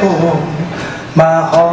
phù mà họ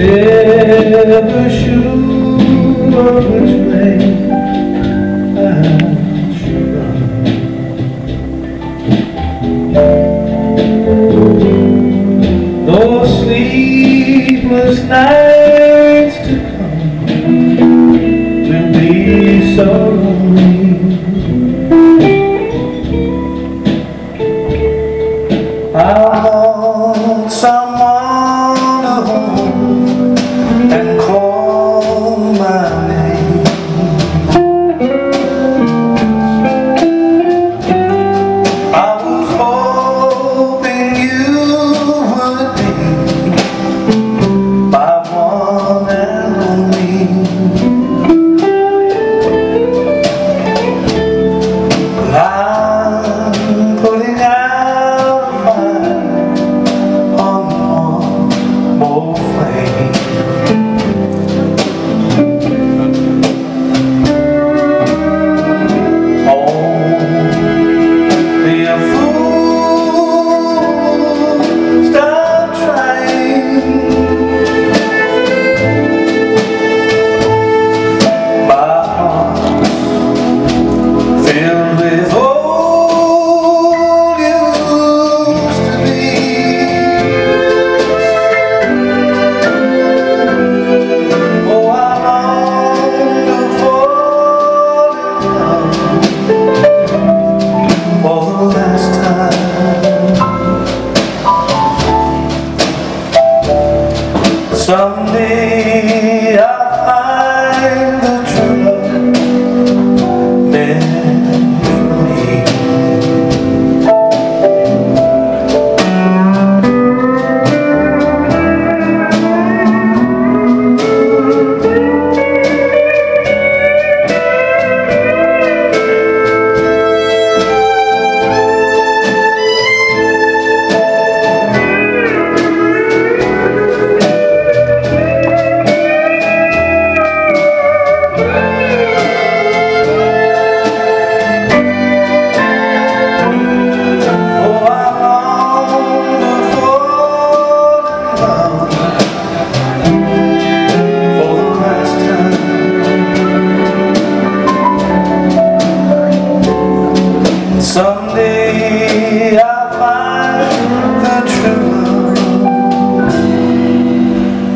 Never sure which way I should run. Those sleepless nights to come will be so lonely. I'll someday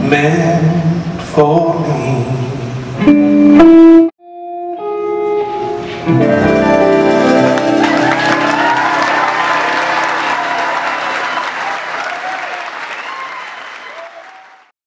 Amen.